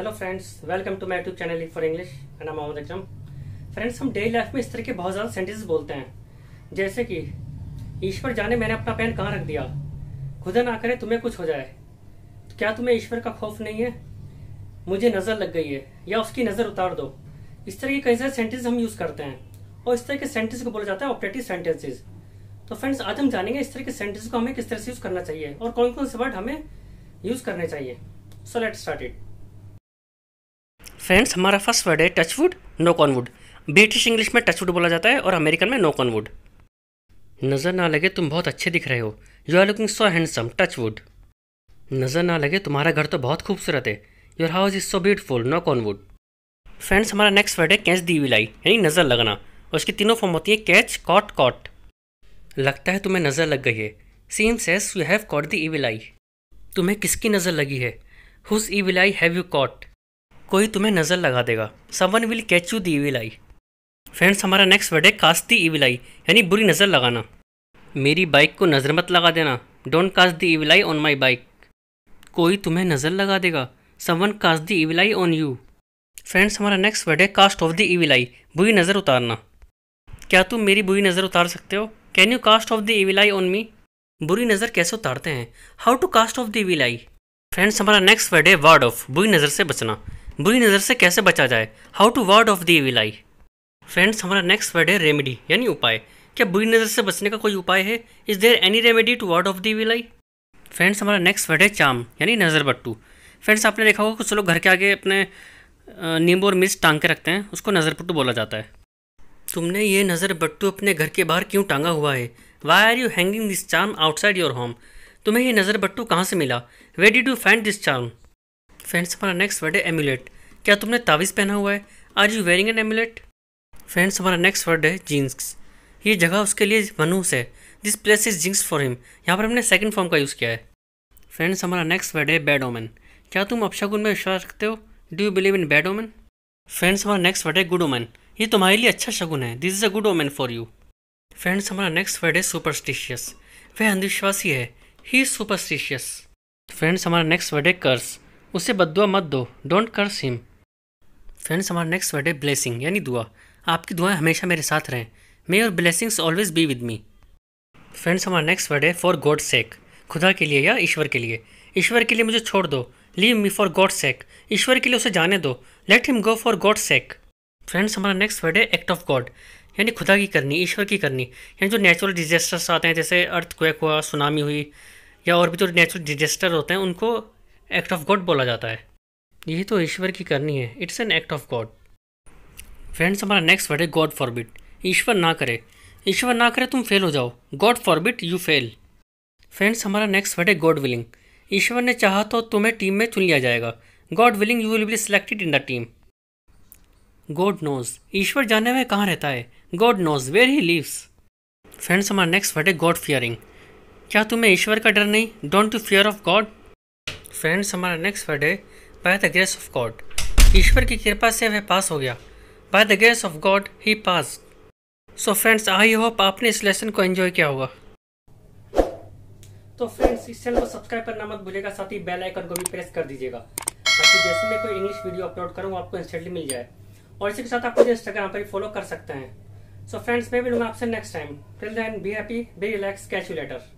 Hello friends welcome to my YouTube channel for English नाम Mohammad Akram. Friends हम daily life में इस तरह के बहुत ज़्यादा सेंटेंसेस बोलते हैं। जैसे कि, ईश्वर जाने मैंने अपना पेन कहाँ रख दिया? खुदा ना करे तुम्हें कुछ हो जाए। तो क्या तुम्हें ईश्वर का खौफ नहीं है? मुझे नज़र लग गई है, या उसकी नज़र उतार दो। इस तरह के कई सारे सेंटेंस हम यूज़ करते हैं, और इस तरह के सेंटेंस को बोला जाता है ऑपरेटिव सेंटेंसेज तो फ्रेंड्स आज हम जानेंगे इस तरह के सेंटेंस को हमें किस तरह से यूज़ करना चाहिए, और कौन कौन से वर्ड हमें यूज़ करने चाहिए। So let start it friends हमारा फ़र्स्ट वर्ड है touchwood knock on wood British English में टचवुड बोला जाता है और अमेरिकन में नो कॉनवुड नज़र ना लगे तुम बहुत अच्छे दिख रहे हो. You are looking so handsome touchwood नज़र ना लगे तुम्हारा घर तो बहुत खूबसूरत है. Your house is so beautiful knock on wood friends हमारा नेक्स्ट वर्ड है कैच दी विलाई यानी नज़र लगना. और उसकी तीनों फॉर्म होती है कैच कॉट कॉट लगता है तुम्हें नज़र लग गई है. Seems as you have caught the evil eye तुम्हें किसकी नज़र लगी है? Whose evil eye have you caught कोई तुम्हें नज़र लगा देगा। Someone will catch you the evil eye friends हमारा नेक्स्ट वर्ड है कास्ट दी ईविल आई यानी बुरी नज़र लगाना। मेरी बाइक को नज़र मत लगा देना। Don't cast the evil eye on my bike कोई तुम्हें नज़र लगा देगा। Someone cast the evil eye on you friends हमारा नेक्स्ट वर्ड है cast off the evil eye बुरी नज़र उतारना। क्या तुम मेरी बुरी नज़र उतार सकते हो? Can you cast off the evil eye on me बुरी नज़र कैसे उतारते हैं? How to cast off the evil eye friends हमारा नेक्स्ट वर्ड है वर्ड ऑफ़ बुरी नज़र से बचना। बुरी नज़र से कैसे बचा जाए? How to ward off the evil eye friends हमारा नेक्स्ट वर्ड है रेमेडी यानी उपाय। क्या बुरी नज़र से बचने का कोई उपाय है? Is there any remedy to ward off the evil eye friends हमारा नेक्स्ट वर्ड है चाम यानी नज़र बट्टू। फ्रेंड्स आपने देखा होगा कुछ लोग घर के आगे अपने नींबू और मिर्च टांग के रखते हैं, उसको नज़र बट्टू बोला जाता है। तुमने ये नज़र बट्टू अपने घर के बाहर क्यों टांगा हुआ है? Why are you hanging this charm outside your home तुम्हें ये नज़र बट्टू कहाँ से मिला? Where did you find this charm friends हमारा नेक्स्ट वर्ड है एम्यूलेट क्या तुमने तावीज़ पहना हुआ है? Are you wearing an amulet friends हमारा नेक्स्ट वर्ड है जीन्स ये जगह उसके लिए मनूस है. This place is jinx for him यहाँ पर हमने सेकंड फॉर्म का यूज़ किया है. फ्रेंड्स हमारा नेक्स्ट वर्ड है बैड ओमन क्या तुम अपशगुन में विश्वास रखते हो? Do you believe in bad omen friends हमारा नेक्स्ट वर्ड है गुड ओमन ये तुम्हारे लिए अच्छा शगुन है. This is a good omen for you friends हमारा नेक्स्ट वर्ड है सुपरस्टिशियस वह अंधविश्वासी है. ही सुपरस्टिशियस फ्रेंड्स हमारा नेक्स्ट वर्ड है कर्स उसे बदुआ मत दो। डोंट कर्स हिम फ्रेंड्स हमारा नेक्स्ट वर्ड है ब्लेसिंग यानी दुआ। आपकी दुआएँ हमेशा मेरे साथ रहें। May your blessings always be with me friends हमारा नेक्स्ट वर्ड है फॉर गॉड सेक खुदा के लिए या ईश्वर के लिए? ईश्वर के लिए मुझे छोड़ दो। Leave me for God sake ईश्वर के लिए उसे जाने दो। Let him go for God sake friends हमारा नेक्स्ट वर्ड है एक्ट ऑफ़ गॉड यानी खुदा की करनी, ईश्वर की करनी। यानी जो नेचुरल डिजास्टर्स आते हैं, जैसे अर्थ क्वेक हुआ सुनामी हुई, या और भी जो नेचुरल डिजास्टर होते हैं, उनको एक्ट ऑफ़ गॉड बोला जाता है। यही तो ईश्वर की करनी है। It's an act of God friends हमारा नेक्स्ट वर्ड है गॉड फॉरबिट ईश्वर ना करे। ईश्वर ना करे, तुम फेल हो जाओ। God forbid you fail friends हमारा नेक्स्ट वर्ड है गॉड विलिंग ईश्वर ने चाहा तो तुम्हें टीम में चुन लिया जाएगा। God willing you will be selected in the team God knows ईश्वर जाने में कहाँ रहता है? God knows where he lives friends हमारा नेक्स्ट वर्ड है गॉड फियरिंग क्या तुम्हें ईश्वर का डर नहीं? Don't to fear of God friends हमारा नेक्स्ट वर्ड है by the grace of God ईश्वर की कृपा से वह पास हो गया। By the grace of God he pass so friends I hope आपने इस लेसन को एंजॉय किया होगा। तो फ्रेंड्स इस चैनल को सब्सक्राइब करना मत भूलिएगा, साथ ही बेल आइकन को भी प्रेस कर दीजिएगा। ताकि जैसे मैं कोई इंग्लिश वीडियो अपलोड करूँ आपको इंस्टेंटली मिल जाए। और इसी के साथ आप मुझे इंस्टाग्राम पर फॉलो कर सकते हैं। सो फ्रेंड्स मैं मिलूँगा आपसे next time till then be happy be relax catch you later